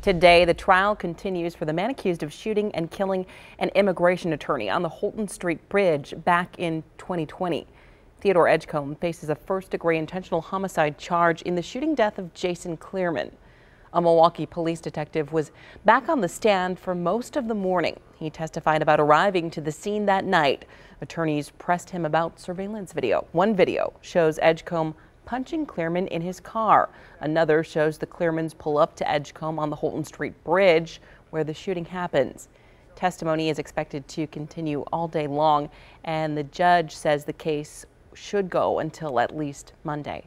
Today, the trial continues for the man accused of shooting and killing an immigration attorney on the Holton Street Bridge back in 2020. Theodore Edgecomb faces a first degree intentional homicide charge in the shooting death of Jason Klearman. A Milwaukee police detective was back on the stand for most of the morning. He testified about arriving to the scene that night. Attorneys pressed him about surveillance video. One video shows Edgecomb punching Klearman in his car. Another shows the Klearmans pull up to Edgecomb on the Holton Street Bridge where the shooting happens. Testimony is expected to continue all day long, and the judge says the case should go until at least Monday.